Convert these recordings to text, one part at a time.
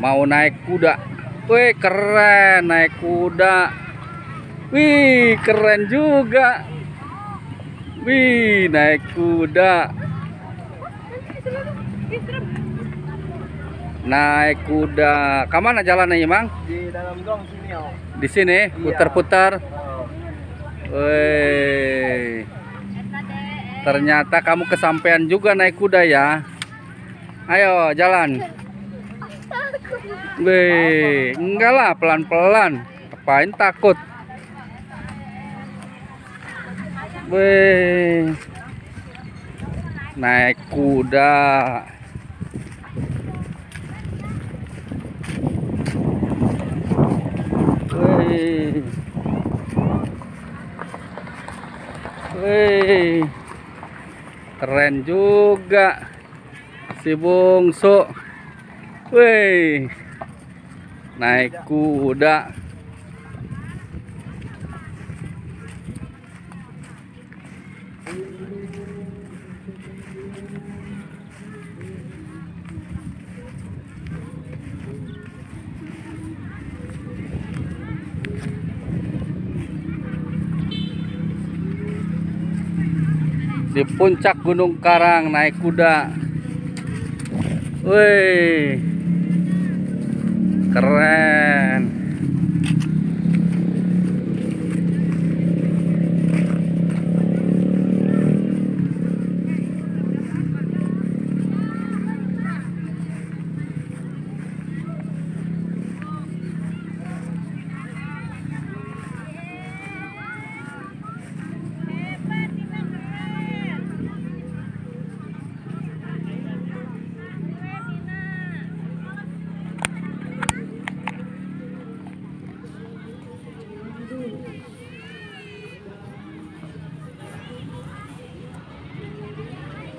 mau naik kuda. Wih, keren naik kuda. Wih, keren juga. Wih, naik kuda. Naik kuda. Ke mana jalannya, Mang? Di dalam gang sini, oh. Di sini, putar-putar. Oh. Wih. Ternyata kamu kesampaian juga naik kuda ya. Ayo, jalan. Wih, enggak lah, pelan-pelan. Apain takut? Wih. Naik kuda. Wih. Wih. Keren juga si bungsu. Wih. Naik kuda. di puncak Gunung Karang naik kuda. Wih, keren.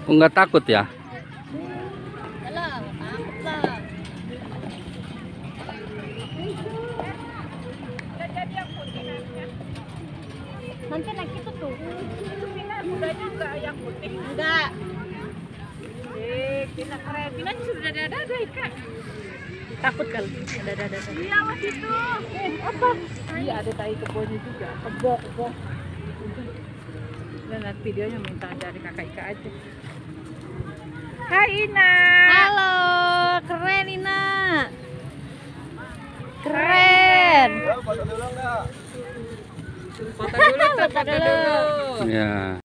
Oh, nggak takut ya? Nanti naik itu tuh. Kudanya enggak yang putih. Enggak. Eh, Tina keren. Tina sudah ada ada ikan. Takut kali. Ada ada ada. Iya, waktu itu. Eh, apa? Iya, ada tai kebonya juga. Kebo, kebo. Dan lihat videonya minta dari kakak Ika aja. Hai Ina. Halo, keren Ina. Keren. Foto dulu? Foto dulu. Ya.